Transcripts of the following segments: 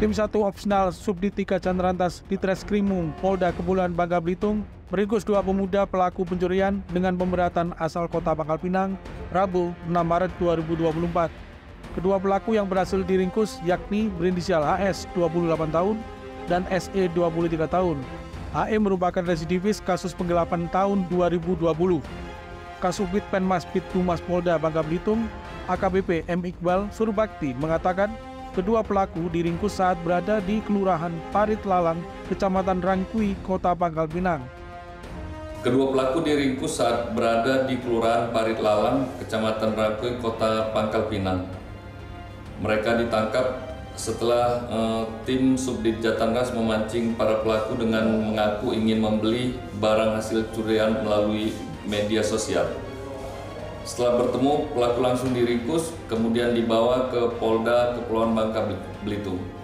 Tim 1 Opsional Subdit 3 Chandrantas di Treskrimum Polda Kepulauan Bangka Belitung meringkus dua pemuda pelaku pencurian dengan pemberatan asal kota Pangkal Pinang Rabu 6 Maret 2024. Kedua pelaku yang berhasil diringkus yakni berinisial AS 28 tahun dan SE 23 tahun. AE merupakan residivis kasus penggelapan tahun 2020. Kasubit Penmas Pit Humas Polda Bangka Belitung, AKBP M. Iqbal Surbakti mengatakan Kedua pelaku diringkus saat berada di Kelurahan Parit Lalang, Kecamatan Rangkui, Kota Pangkal Pinang. Kedua pelaku diringkus saat berada di Kelurahan Parit Lalang, Kecamatan Rangkui, Kota Pangkal Pinang. Mereka ditangkap setelah eh, tim Subdit Jatangras memancing para pelaku dengan mengaku ingin membeli barang hasil curian melalui media sosial. Setelah bertemu, pelaku langsung diringkus, kemudian dibawa ke Polda Kepulauan Bangka Belitung.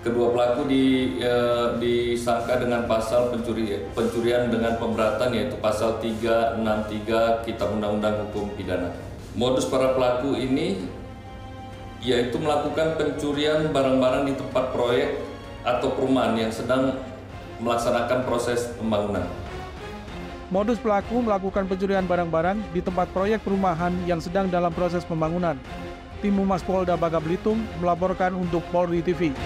Kedua pelaku di, e, disangka dengan pasal pencuri, pencurian dengan pemberatan yaitu pasal 363 Kitab Undang-Undang Hukum Pidana. Modus para pelaku ini yaitu melakukan pencurian barang-barang di tempat proyek atau perumahan yang sedang melaksanakan proses pembangunan. Modus pelaku melakukan pencurian barang-barang di tempat proyek perumahan yang sedang dalam proses pembangunan. Tim Humas Polda Bangka Belitung melaporkan untuk Polri TV.